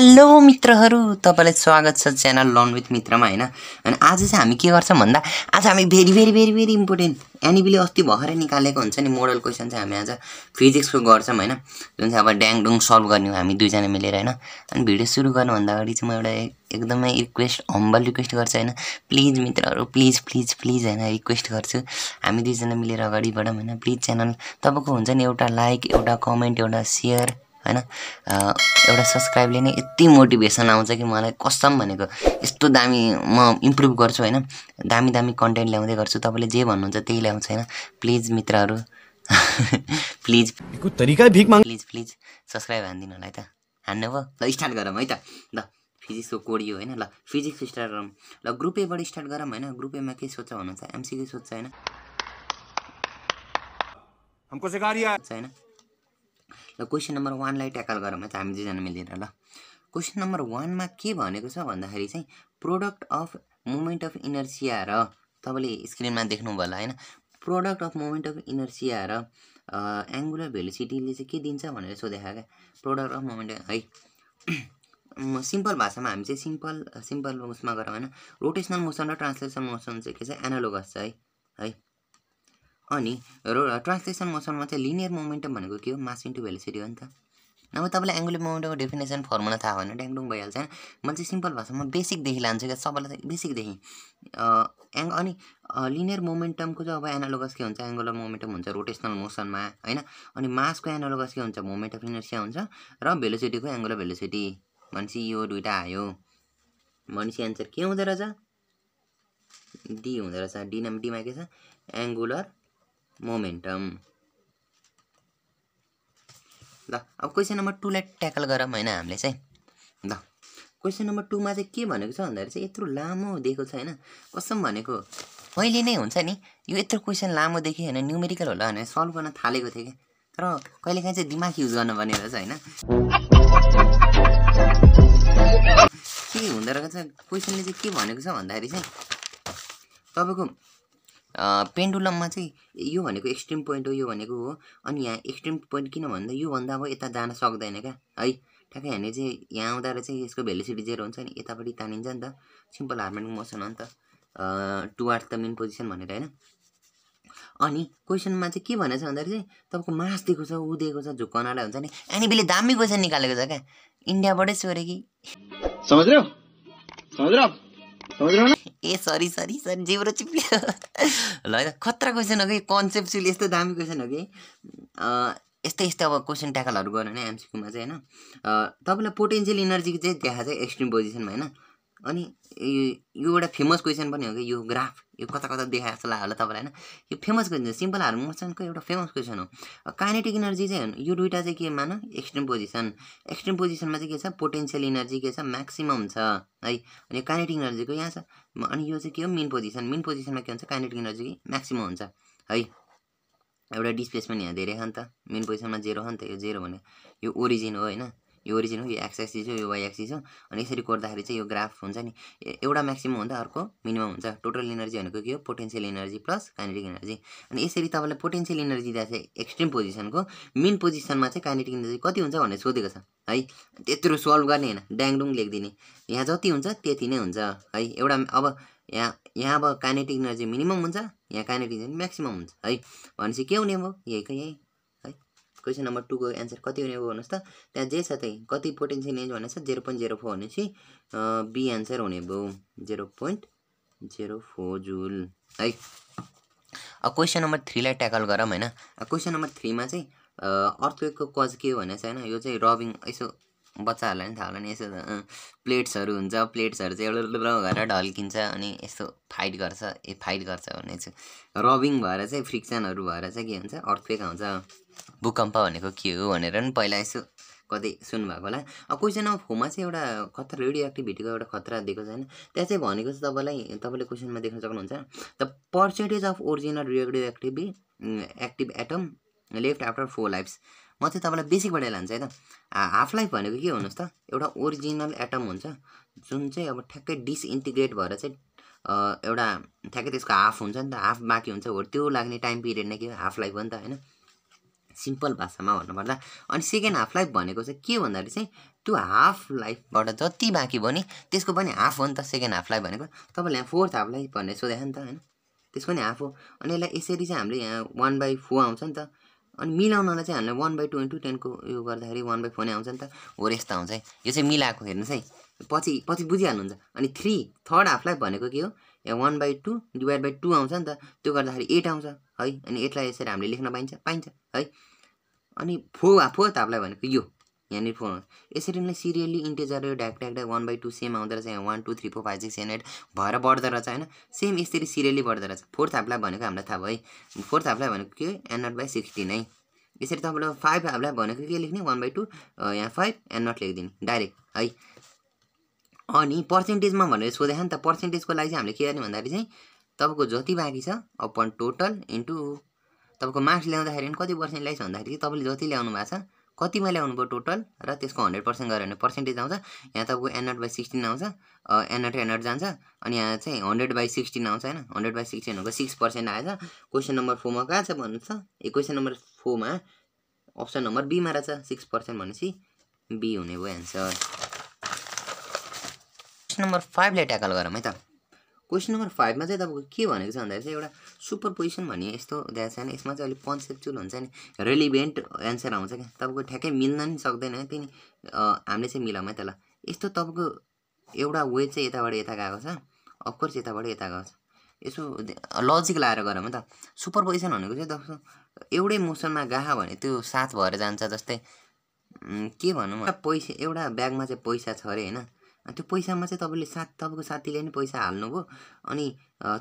Hello मित्रहरू तपाईँलाई स्वागत छ च्यानल लर्न विथ मित्रमा होइन? अनि आज चाहिँ हामी के गर्छौँ भन्दा आज हामी very very very very important एनिबीले अस्ति भर्खरै निकालेको हुन्छ नि मोडल क्वेसन चाहिँ हामी आज फिजिक्सको गर्छौँ होइन? जुन चाहिँ अब ड्याङडुङ सल्भ गर्ने हो हामी दुईजना मिलेर होइन? अनि भिडियो सुरु गर्नुभन्दा अगाडि चाहिँ म एउटा एकदमै रिक्वेस्ट हम्बल रिक्वेस्ट गर्छु होइन? प्लिज मित्रहरू प्लिज प्लिज प्लिज होइन? रिक्वेस्ट गर्छु। हामी दुईजना मिलेर अगाडि बढौँ होइन? प्लिज च्यानल तपाईँको हुन्छ नि एउटा लाइक एउटा कमेन्ट एउटा सेयर होइन एउटा सब्सक्राइबले नै यति मोटिभेसन आउँछ कि मलाई कसम भनेको यस्तो दामी म इम्प्रुभ गर्छु होइन दामी दामी कन्टेन्ट ल्याउँदै गर्छु। तपाईँले जे भन्नुहुन्छ त्यही ल्याउँछ होइन प्लिज मित्रहरू प्लिज तरीका प्लिज प्लिज सब्सक्राइब हानिदिनु होला है त। हान्नु भयो ल स्टार्ट गरौँ है त। ल फिजिक्सको कोड यो होइन ल फिजिक्स स्टार्ट गरौँ। ल ग्रुप एबाट स्टार्ट गरौँ होइन ग्रुप एमा के सोध्छ भन्नुहुन्छ? एमसिक्यू सोध्छ होइन ल क्वेसन नम्बर वानलाई ट्याकल गरौँ त हामी दुईजना मिलेर ल। क्वेसन नम्बर वानमा के भनेको छ भन्दाखेरि चाहिँ product of moment of inertia र तपाईँले स्क्रिनमा देख्नुभयो होला होइन? Product of moment of inertia र एङ्गुलर भेलोसिटीले चाहिँ के दिन्छ भनेर सोधेको क्या? प्रोडक्ट अफ मोमेन्ट है। सिम्पल भाषामा हामी चाहिँ सिम्पल सिम्पल उसमा गरौँ होइन? रोटेसनल मोसन र ट्रान्सलेसन मोसन चाहिँ के छ? एनालोगस छ है। है। अनि रो ट्रान्सलेसन मोसनमा चाहिँ लिनियर मोमेन्टम भनेको के हो? मास इन्टु भेलोसिटी हो नि त। नभए तपाईँलाई एङ्गुलर मोमेन्टमको डेफिनेसन फर्मुला थाहा भएन ड्याङडुङ भइहाल्छ होइन। मैले चाहिँ सिम्पल भाषामा बेसिकदेखि लान्छु क्या सबैलाई चाहिँ बेसिकदेखि एङ अनि लिनियर मोमेन्टमको चाहिँ अब एनालोगस के हुन्छ? एङ्गुलर मोमेन्टम हुन्छ रोटेसनल मोसनमा होइन? अनि मासको एनालोगस के हुन्छ? मोमेन्ट अफ इनर्सिया हुन्छ। र भेलोसिटीको एङ्गुलर भेलोसिटी भनेपछि यो दुइटा आयो। भनेपछि एन्सर के हुँदो रहेछ? डी हुँदो रहेछ। डी नम्बर डीमा के छ? Angular momentum. ल अब क्वेसन नम्बर टूलाई ट्याकल गरौँ होइन हामीले चाहिँ। ल क्वेसन नम्बर टूमा चाहिँ के भनेको छ भन्दाखेरि चाहिँ यत्रो लामो दिएको छ होइन। कसम भनेको पहिले नै हुन्छ नि यो यत्रो क्वेसन लामो देखेँ होइन न्युमेरिकल होला भनेर सल्भ गर्न थालेको थिएँ कि तर कहिलेकाहीँ चाहिँ दिमाग युज गर्नुपर्ने रहेछ होइन। के हुँदो रहेछ? क्वेसनले चाहिँ के भनेको छ भन्दाखेरि चाहिँ तपाईँको पेन्डुलममा चाहिँ यो भनेको एक्सट्रिम पोइन्ट हो यो भनेको हो। अनि यहाँ एक्सट्रिम पोइन्ट किन भन्दा योभन्दा अब यता जान सक्दैन क्या। है ठ्याक्कै यहाँनिर चाहिँ यहाँ आउँदा चाहिँ यसको भेलिसिटी जेरो हुन्छ नि यतापट्टि तानिन्छ नि त। सिम्पल हार्मोनिक मोसन हो नि त। टुवार्ड द मेन पोजिसन भनेर होइन। अनि क्वेसनमा चाहिँ के भनेको छ भन्दाखेरि चाहिँ तपाईँको मास दिएको छ ऊ दिएको छ झुक्काउनलाई हुन्छ नि एनिबीले दामी क्वेसन निकालेको छ क्या। इन्डियाबाटै सोरे कि। ए सरी सरी सरी जिब्रो चिप्लियो। ल है त खतरा क्वेसन हो कि? कन्सेप्चुअल यस्तो दामी क्वेसन हो कि? यस्तै यस्तै अब क्वेसन ट्याकलहरू गर्यो भने एमसिक्यूमा चाहिँ होइन? तपाईँलाई पोटेन्सियल इनर्जी चाहिँ देखाएको छ एक्सट्रिम पोजिसनमा होइन? अनि यो एउटा फेमस क्वेसन पनि हो कि यो ग्राफ यो कता कता देखाएको जस्तो लाग्यो होला तपाईँलाई होइन? यो फेमस क्वेसन सिम्पल हार्मोन मोसनको एउटा फेमस क्वेसन हो। काइनेटिक इनर्जी चाहिँ यो दुइटा चाहिँ के मान? एक्सट्रिम पोजिसन एक्सट्रिम पोजिसनमा चाहिँ के छ? पोटेन्सियल इनर्जी के छ? म्याक्सिमम छ है? अनि काइनेटिक इनर्जीको यहाँ छ? अनि यो चाहिँ के हो? मेन पोजिसन मेन पोजिसनमा के हुन्छ? काइनेटिक इनर्जी म्याक्सिमम हुन्छ है? एउटा डिस्प्लेसमेन्ट यहाँ धेरै छ नि त। मेन पोजिसनमा जेरो हो नि त यो जेरो भने यो ओरिजिन हो होइन? यो ओरिजिन हो यो एक्स एक्सिस हो यो वाइ एक्सिस हो अनि यसरी कोर्दाखेरि चाहिँ यो ग्राफ हुन्छ नि एउटा म्याक्सिमम हुँदा अर्को मिनिमम हुन्छ टोटल इनर्जी भनेको के हो? Potential energy plus kinetic energy अनि यसरी तपाईँलाई पोटेन्सियल इनर्जी दिएको छ एक्सट्रिम पोजिसनको मेन पोजिसनमा चाहिँ काइनेटिक इनर्जी कति हुन्छ भनेर सोधेको छ है? त्यत्रो सल्भ गर्ने होइन ड्याङडुङ लेखिदिने। यहाँ जति हुन्छ त्यति नै हुन्छ है? एउटा अब यहाँ यहाँ अब काइनेटिक इनर्जी मिनिमम हुन्छ यहाँ काइनेटिक इनर्जी म्याक्सिमम हुन्छ है? भनेपछि के हुने भयो यही है क्वेसन नम्बर टूको एन्सर कति हुने भयो भन्नुहोस् त। त्यहाँ जे छ त्यही। कति पोटेन्सियल इनर्जी भनेको छ? जेरो पोइन्ट जेरो फोर भनेपछि बी एन्सर हुने भयो। Zero point zero four joule. है। अब क्वेसन नम्बर थ्रीलाई ट्याकल गरौँ होइन? क्वेसन नम्बर थ्रीमा चाहिँ अर्थवेकको कज के हो भने चाहिँ होइन? यो चाहिँ रबिङ यसो बच्चाहरूलाई पनि थाहा होला नि यसो प्लेट्सहरू हुन्छ। प्लेट्सहरू चाहिँ एउटा गरेर ढल्किन्छ अनि यस्तो फाइट गर्छ। ए फाइट गर्छ भने चाहिँ। रबिङ भएर चाहिँ फ्रिक्सनहरू भएर चाहिँ के हुन्छ? अर्थवेक आउँछ। भूकम्प भनेको के हो भनेर नि पहिला यसो कतै सुन्नुभएको होला। अब क्वेसन नम्बर फोरमा चाहिँ एउटा खतरा रेडियो एक्टिभिटीको एउटा खतरा दिएको छ होइन। त्यहाँ चाहिँ भनेको छ तपाईँलाई तपाईँले क्वेसनमा देख्न सक्नुहुन्छ। The percentage of original radioactive active atom left after four lives म चाहिँ तपाईँलाई बेसिकबाट लान्छ है त। हाफ लाइफ भनेको के भन्नुहोस् त? एउटा ओरिजिनल एटम हुन्छ जुन चाहिँ अब ठ्याक्कै डिसइन्टिग्रेट भएर चाहिँ एउटा ठ्याक्कै त्यसको हाफ हुन्छ नि त। हाफ बाँकी हुन्छ हो। त्यो लाग्ने टाइम पिरियड नै के हाफ लाइफ हो नि त होइन। सिम्पल भाषामा भन्नुपर्दा अनि सेकेन्ड हाफ लाइफ भनेको चाहिँ के भन्दाखेरि चाहिँ त्यो हाफ लाइफबाट जति बाँकी भयो नि त्यसको पनि हाफ हो नि त सेकेन्ड हाफ लाइफ भनेको। तपाईँले यहाँ फोर्थ हाफ लाइफ भन्ने सोधेको नि त होइन। त्यसको नि हाफ हो। अनि यसलाई यसरी चाहिँ हामीले यहाँ वान बाई फोर आउँछ नि त। अनि मिलाउनलाई चाहिँ हामीले वान बाई टू इन्टु टेनको उयो गर्दाखेरि वान बाई फोर नै आउँछ नि त। हो यस्तो आउँछ है। यो चाहिँ मिलाएको हेर्नुहोस् है पछि पछि बुझिहाल्नुहुन्छ। अनि थ्री थर्ड हाफ लाइफ भनेको के हो? यहाँ one by two divide by two आउँछ नि त। त्यो गर्दाखेरि एट आउँछ है। अनि एटलाई यसरी हामीले लेख्न पाइन्छ पाइन्छ है। अनि फो फोर्थ हाफलाई भनेको यो यहाँनिर फोर यसरी नै सिरियली इन्टेजर ढ्याक ढ्याक ढ्याक वान बाई टू सेम आउँदो रहेछ यहाँ one two three four five six seven eight भएर बढ्दो रहेछ होइन? सेम यसरी सिरियली बढ्दो रहेछ। फोर्थ हाफलाई भनेको हामीलाई थाहा भयो है। फोर्थ हाफलाई भनेको के? एन नट बाई सिक्सटिन है यसरी तपाईँले फाइभ हाफलाई भनेको के लेख्ने? वान बाई टू यहाँ फाइभ एन नट लेखिदिने डाइरेक्ट है? अनि पर्सेन्टेजमा भनेर सोधेको नि त पर्सेन्टेजको लागि चाहिँ हामीले के गर्ने भन्दाखेरि चाहिँ तपाईँको जति बाँकी छ अपन टोटल इन्टु तपाईँको मार्क्स ल्याउँदाखेरि पनि कति पर्सेन्ट ल्याइछ भन्दाखेरि तपाईँले जति ल्याउनु भएको छ कतिमा ल्याउनु भयो टोटल र त्यसको हन्ड्रेड पर्सेन्ट गऱ्यो भने पर्सेन्टेज आउँछ। यहाँ तपाईँको एनट बाई सिक्सटिन आउँछ एनट एनट जान्छ अनि यहाँ चाहिँ हन्ड्रेड बाई सिक्सटिन आउँछ होइन? हन्ड्रेड बाई सिक्सटिनको सिक्स पर्सेन्ट आएछ। क्वेसन नम्बर फोरमा कहाँ छ भन्नुहोस् त? ए क्वेसन नम्बर फोरमा अप्सन नम्बर बीमा रहेछ। सिक्स पर्सेन्ट भनेपछि बी हुने भयो एन्सर क्वेसन नम्बर फाइभलाई ट्याकल गरौँ है त। क्वेसन नम्बर फाइभमा चाहिँ तपाईँको के भनेको छ भन्दाखेरि चाहिँ एउटा सुपर पोजिसन भन्ने यस्तो दिएको छ होइन। यसमा चाहिँ अलिक कन्सेप्चुअल हुन्छ नि रेलिभेन्ट एन्सर आउँछ क्या। तपाईँको ठ्याक्कै मिल्न नि सक्दैन त्यही हामीले चाहिँ मिलाउँ है त्यसलाई। यस्तो तपाईँको एउटा वे चाहिँ यताबाट यता गएको छ अफकोर्स यताबाट यता गएको छ। यसो लजिक लाएर गरौँ त। सुपर पोजिसन भनेको चाहिँ तपाईँको एउटै मोसनमा गएको भने त्यो साथ भएर जान्छ जस्तै के भनौँ पैसा एउटा ब्यागमा चाहिँ पैसा छ अरे होइन। त्यो पैसामा चाहिँ तपाईँले साथ तपाईँको साथीले पनि पैसा हाल्नुभयो अनि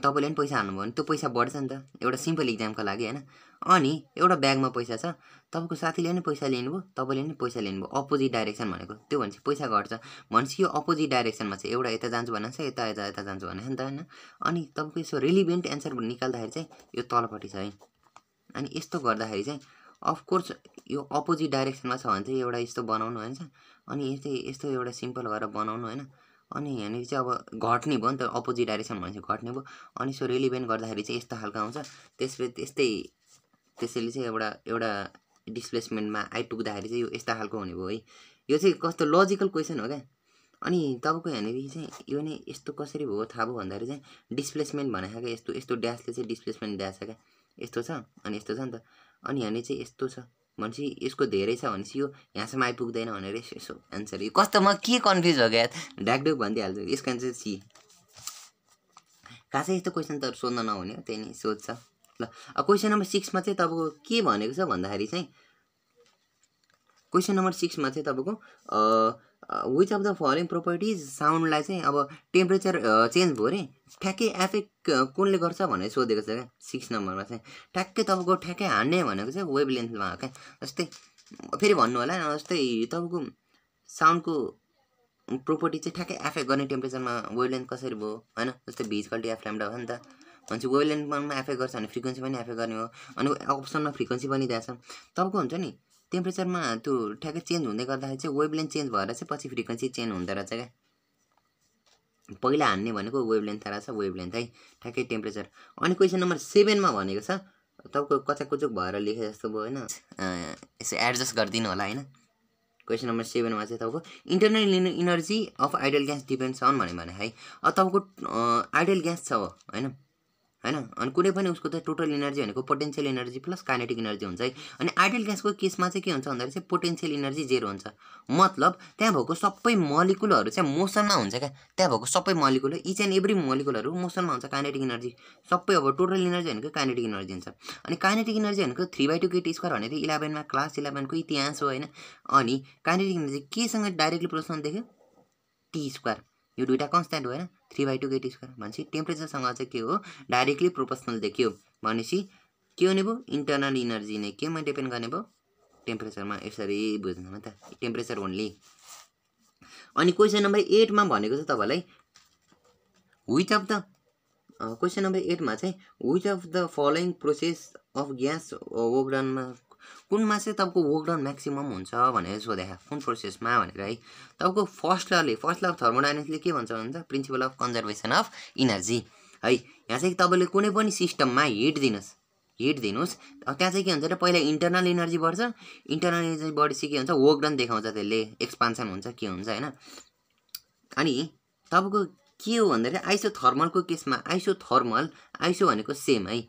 तपाईँले पनि पैसा हाल्नुभयो भने त्यो पैसा बढ्छ नि त। एउटा सिम्पल इक्जामको लागि होइन। अनि एउटा ब्यागमा पैसा छ तपाईँको साथीले पनि पैसा लिनुभयो तपाईँले पनि पैसा लिनुभयो। अपोजिट डाइरेक्सन भनेको त्यो भनेपछि पैसा घट्छ। भनेपछि यो अपोजिट डाइरेक्सनमा चाहिँ एउटा यता जान्छु भने चाहिँ यता यता यता जान्छु भने नि त होइन। अनि तपाईँको यसो रिलिभेन्ट एन्सर निकाल्दाखेरि चाहिँ यो तलपट्टि छ है। अनि यस्तो गर्दाखेरि चाहिँ अफकोर्स यो अपोजिट डाइरेक्सनमा छ भने चाहिँ एउटा यस्तो बनाउनु होइन। अनि यस्तै यस्तो एउटा सिम्पल गरेर बनाउनु होइन। अनि यहाँनिर चाहिँ अब घट्ने भयो नि त अपोजिट डाइरेक्सन भनेपछि घट्ने भयो। अनि सो रिलिभेन्ट गर्दाखेरि चाहिँ यस्तो खालको आउँछ त्यसपछि त्यस्तै त्यसैले चाहिँ एउटा एउटा डिस्प्लेसमेन्टमा आइपुग्दाखेरि चाहिँ यो यस्तो खालको हुने भयो है। यो चाहिँ कस्तो लजिकल क्वेसन हो क्या? अनि तपाईँको यहाँनिर चाहिँ यो नै यस्तो कसरी भयो थाहा भयो भन्दाखेरि चाहिँ डिस्प्लेसमेन्ट भनेको यस्तो यस्तो ड्यासले चाहिँ डिस्प्लेसमेन्ट ड्यास छ क्या? यस्तो छ अनि यस्तो छ नि त। अनि यहाँनिर चाहिँ यस्तो छ। भनेपछि यसको धेरै छ भनेपछि यो यहाँसम्म आइपुग्दैन भनेर यसो एन्सर यो कस्तो म के कन्फ्युज हो क्या ढ्याकढुक भनिदिइहाल्छु। यसको एन्सर सी खासै यस्तो क्वेसन त सोध्न नहुने हो त्यही नै सोध्छ। ल अब क्वेसन नम्बर सिक्समा चाहिँ तपाईँको के भनेको छ भन्दाखेरि चाहिँ क्वेसन नम्बर सिक्समा चाहिँ तपाईँको which of the following properties साउन्डलाई चाहिँ अब टेम्परेचर चेन्ज भयो अरे? ठ्याक्कै एफेक्ट कुनले गर्छ भनेर सोधेको छ क्या? सिक्स नम्बरमा चाहिँ। ठ्याक्कै तपाईँको ठ्याक्कै हान्ने भनेको चाहिँ वेब लेन्थमा क्या? जस्तै फेरि भन्नु होला जस्तै तपाईँको साउन्डको प्रोपर्टी चाहिँ ठ्याक्कै एफेक्ट गर्ने टेम्परेचरमा वेब लेन्थ कसरी भयो? होइन? जस्तै भिजकल्टी एफ ल्याम्डा हो नि त। भनेपछि वेब लेन्थमा एफेक्ट गर्छ भने फ्रिक्वेन्सी पनि एफेक्ट गर्ने हो। अनि अप्सनमा फ्रिक्वेन्सी पनि दिएको छ। तपाईँको हुन्छ नि टेम्परेचरमा त्यो ठ्याक्कै चेन्ज हुँदै गर्दाखेरि चाहिँ वेब लेन्थ चेन्ज भएर चाहिँ पछि फ्रिक्वेन्सी चेन्ज हुँदो रहेछ क्या। पहिला हान्ने भनेको वेब लेन्थ रहेछ वेब लेन्थ है ठ्याक्कै टेम्परेचर अनि क्वेसन नम्बर सेभेनमा भनेको छ तपाईँको कचाकुचुक भएर लेखे जस्तो भयो होइन यसो एडजस्ट गरिदिनु होला होइन। क्वेसन नम्बर सेभेनमा चाहिँ तपाईँको internal energy of ideal gas on भन्यो भने है अब तपाईँको आइडल ग्यास छ होइन। होइन अनि कुनै पनि उसको चाहिँ टोटल इनर्जी भनेको potential energy plus kinetic energy हुन्छ है। अनि आइडल ग्यासको केसमा चाहिँ के हुन्छ भन्दाखेरि चाहिँ पोटेन्सियल इनर्जी जेरो हुन्छ। मतलब त्यहाँ भएको सबै मलिकुलहरू चाहिँ मोसनमा हुन्छ क्या। त्यहाँ भएको सबै मलिकुल इच एन्ड एभ्री मलिकुलहरू मोसनमा हुन्छ काइनेटिक इनर्जी सबै अब टोटल इनर्जी भनेको काइनेटिक इनर्जी हुन्छ। अनि काइनेटिक इनर्जी भनेको three by two K T square भनेको इलेभेनमा क्लास इलेभेनको इतिहास हो होइन अनि काइनेटिक इनर्जी केसँग डाइरेक्टली प्रोपोर्सनल देख्यो? टी स्क्वायर यो दुइटा कन्सट्यान्ट होइन three by two K T square भनेपछि टेम्परेचरसँग चाहिँ के हो? डाइरेक्टली प्रोपोर्सनल देखियो। भनेपछि के हुने भयो? इन्टरनल इनर्जी नै केमा डिपेन्ड गर्ने भयो? टेम्परेचरमा यसरी बुझ्नु त। टेम्परेचर ओन्ली अनि क्वेसन नम्बर एटमा भनेको छ तपाईँलाई which of the question number एटमा चाहिँ which of the following process of gas वोकडनमा कुनमा चाहिँ तपाईँको वर्कडन म्याक्सिमम् हुन्छ भनेर सोधेको कुन प्रोसेसमा भनेर है। तपाईँको फर्स्ट लले फर्स्ट ल अफ थर्मोडाइनेमिक्सले के भन्छ भन्छ? Principle of conservation of energy है यहाँ चाहिँ तपाईँले कुनै पनि सिस्टममा हिट दिनुहोस् हिट दिनुहोस्। त्यहाँ चाहिँ के हुन्छ र पहिला इन्टरनल इनर्जी बढ्छ इन्टरनल इनर्जी बढेपछि के हुन्छ? वर्क डन देखाउँछ त्यसले एक्सपान्सन हुन्छ के हुन्छ होइन? अनि तपाईँको के हो भन्दाखेरि आइसो थर्मलको केसमा आइसो थर्मल आइसो भनेको सेम है।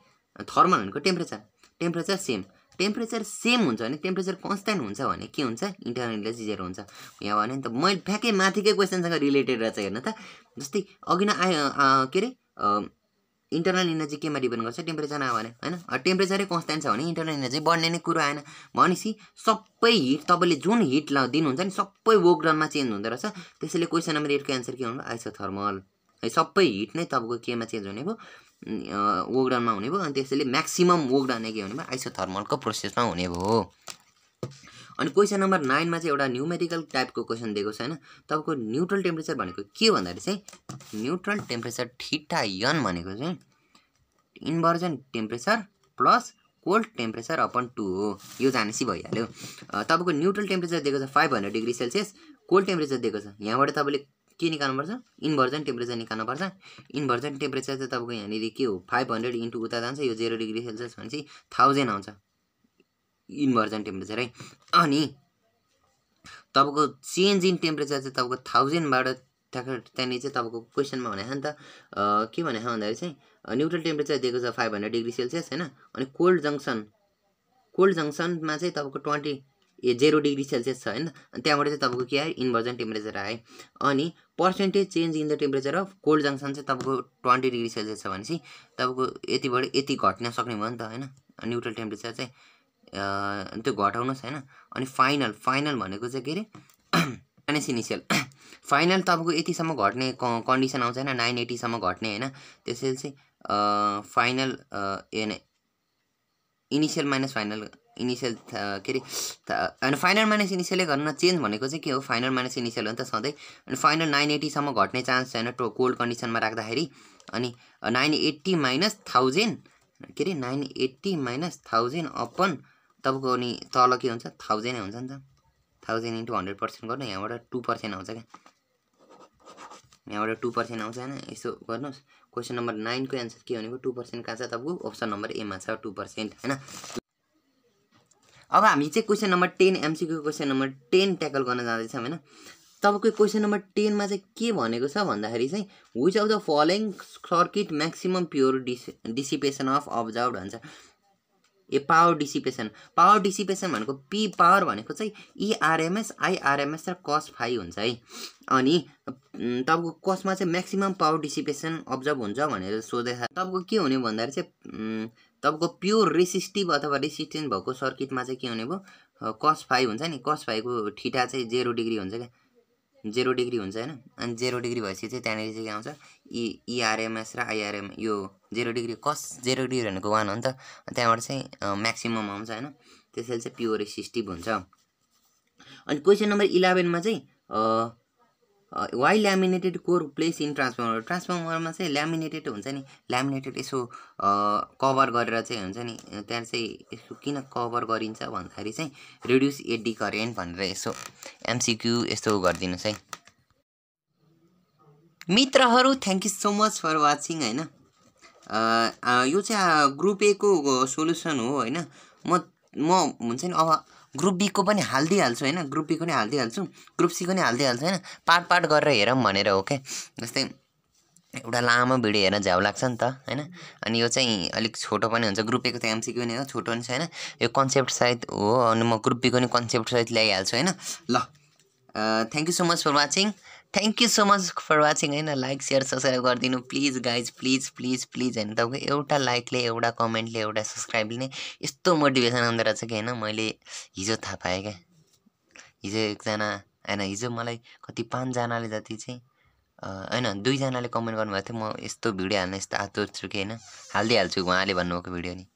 थर्मल भनेको temperature temperature same temperature same हुन्छ भने टेम्परेचर कन्सटेन्ट हुन्छ भने के हुन्छ इन्टरनल जिरो हुन्छ यहाँ भने त मैले ठ्याक्कै माथिकै क्वेसनसँग रिलेटेड रहेछ हेर्नु त जस्तै अघि नै आयो के अरे इन्टरनल इनर्जी केमा डिपेन्ड गर्छ टेम्परेचरमा भने होइन टेम्परेचरै कन्सटेन्ट छ भने इन्टरनल इनर्जी बढ्ने नै कुरो आएन भनेपछि सबै हिट तपाईँले जुन हिट ला दिनुहुन्छ नि सबै वर्क डनमा चेन्ज हुँदो रहेछ त्यसैले क्वेसन नम्बर एटको एन्सर के हुनु आइसोथर्मल है सबै हिट नै तपाईँको केमा चेन्ज हुने भयो वर्क डनमा हुने भयो अनि त्यसैले म्याक्सिमम् वर्क डन नै के हुने भयो आइसोथर्मलको प्रोसेसमा हुने भयो। अनि क्वेसन नम्बर नाइनमा चाहिँ एउटा न्युमेरिकल टाइपको क्वेसन दिएको छ होइन? तपाईँको न्युट्रल टेम्परेचर भनेको के भन्दाखेरि चाहिँ न्युट्रल टेम्परेचर ठिटा यन भनेको चाहिँ inversion temperature plus cold temperature upon two हो। यो जानेसी भइहाल्यो। तपाईँको न्युट्रल टेम्परेचर दिएको छ five hundred degree Celsius cold temperature दिएको छ। यहाँबाट तपाईँले के निकाल्नुपर्छ इन्भर्जन टेम्परेचर निकाल्नुपर्छ इन्भर्जन टेम्परेचर चाहिँ तपाईँको यहाँनिर के हो? फाइभ हन्ड्रेड इन्टु उता जान्छ यो जेरो डिग्री सेल्सियस भनेपछि थाउजन्ड आउँछ। इन्भर्जन टेम्परेचर है अनि तपाईँको चेन्ज इन टेम्परेचर चाहिँ तपाईँको थाउजन्डबाट त्यहाँनिर चाहिँ तपाईँको क्वेसनमा भने नि त के भने भन्दाखेरि चाहिँ न्युट्रल टेम्परेचर दिएको छ फाइभ हन्ड्रेड डिग्री सेल्सियस होइन? अनि कोल्ड जङ्सन कोल्ड जङ्सनमा चाहिँ तपाईँको ट्वेन्टी जेरो डिग्री सेल्सियस छ होइन? अनि त्यहाँबाट चाहिँ तपाईँको के आयो? इन्भर्जन टेम्परेचर आयो। अनि percentage change in the temperature of cold junction चाहिँ तपाईँको ट्वेन्टी डिग्री सेल्सियस छ भनेपछि तपाईँको यतिबाट यति घट्न सक्ने भयो नि त होइन? न्युट्रल टेम्परेचर चाहिँ त्यो घटाउनुहोस् होइन? अनि फाइनल फाइनल भनेको चाहिँ के अरे? माइनस इनिसियल फाइनल तपाईँको यतिसम्म घट्ने क कन्डिसन आउँछ होइन? नाइन एटीसम्म घट्ने होइन? त्यसैले चाहिँ फाइनल ए इनिसियल माइनस फाइनल इनिसियल के अरे होइन फाइनल माइनस इनिसियलै गर्न चेन्ज भनेको चाहिँ के हो? फाइनल माइनस इनिसियल हो नि त सधैँ। अनि फाइनल नाइन एटीसम्म घट्ने चान्स छैन टो कोल्ड कन्डिसनमा राख्दाखेरि। अनि नाइन एट्टी माइनस थाउजन्ड के अरे nine eighty minus thousand upon तपाईँको अनि तल के हुन्छ? थाउजन्डै हुन्छ नि त। थाउजन्ड इन्टु हन्ड्रेड पर्सेन्ट गर्नु यहाँबाट टू पर्सेन्ट आउँछ क्या। यहाँबाट टू पर्सेन्ट आउँछ होइन? यसो गर्नुहोस्। क्वेसन नम्बर नाइनको एन्सर के भनेको टू पर्सेन्ट कहाँ छ तपाईँको? अप्सन नम्बर एमा छ टू पर्सेन्ट होइन? अब हामी चाहिँ question number ten MCQ question number ten tackle गर्न जाँदैछौँ होइन? तपाईँको क्वेसन नम्बर टेनमा चाहिँ के भनेको छ भन्दाखेरि चाहिँ which of the following circuit maximum power dis dissipation of observe भन्छ A power dissipation power dissipation भनेको पी पावर भनेको चाहिँ इआरएमएस आइआरएमएस र कस फाइ हुन्छ है। अनि तपाईँको कसमा चाहिँ म्याक्सिमम् पावर डिसिपेसन अब्जर्भ हुन्छ भनेर सोध्दैछ तपाईँको के हुने भन्दाखेरि चाहिँ तपाईँको प्योर रेसिस्टिभ अथवा रेसिस्टेन्ट भएको सर्किटमा चाहिँ के हुने भयो? कस फाइ हुन्छ नि। कस फाइको ठिटा चाहिँ जेरो डिग्री हुन्छ क्या। जेरो डिग्री हुन्छ होइन? अनि जेरो डिग्री भएपछि चाहिँ त्यहाँनिर चाहिँ के आउँछ? इ इआरएमएस र आइआरएम यो zero degree cos zero degree भनेको वान हो नि त? त्यहाँबाट चाहिँ म्याक्सिमम आउँछ होइन? त्यसैले चाहिँ प्योर रेसिस्टिभ हुन्छ। अनि क्वेसन नम्बर इलेभेनमा चाहिँ why laminated core place in transformer ट्रान्सफर्मरमा चाहिँ ल्यामिनेटेड हुन्छ नि। ल्यामिनेटेड यसो कभर गरेर चाहिँ हुन्छ नि त्यहाँ चाहिँ यसो किन कभर गरिन्छ भन्दाखेरि चाहिँ रिड्युस एडी करेन्ट भनेर यसो एमसिक्यू यस्तो गरिदिनुहोस् है मित्रहरू thank you so much for watching होइन? यो चाहिँ ग्रुप एको सोल्युसन हो होइन? म म हुन्छ नि अब ग्रुप बीको पनि हालिदिइहाल्छु होइन? ग्रुप बीको पनि हालिदिइहाल्छु ग्रुप सीको पनि हालिदिइहाल्छु होइन? पार्ट पार्ट गरेर हेरौँ भनेर हो क्या जस्तै एउटा लामो भिडियो हेर्न झ्याउ लाग्छ नि त होइन? अनि यो चाहिँ अलिक छोटो पनि हुन्छ। ग्रुप एको त एमसिक्यू नै हो छोटो पनि छ होइन? यो कन्सेप्ट सहित हो अनि म ग्रुप बीको नि कन्सेप्ट सहित ल्याइहाल्छु होइन? ल thank you so much for watching thank you so much for watching होइन लाइक सेयर सब्सक्राइब गरिदिनु. Please guys please please please होइन तपाईँको एउटा लाइकले एउटा कमेन्टले एउटा सब्सक्राइबले नै यस्तो मोटिभेसन आउँदो रहेछ कि होइन मैले हिजो थाहा पाएँ क्या। हिजो एकजना होइन हिजो मलाई कति पाँचजनाले जति चाहिँ होइन दुईजनाले कमेन्ट गर्नुभएको थियो म यस्तो भिडियो हाल्ने यस्तो आतुर छु कि होइन। हालिदिइहाल्छु उहाँले भन्नुभएको भिडियो नि।